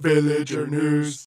Villager news.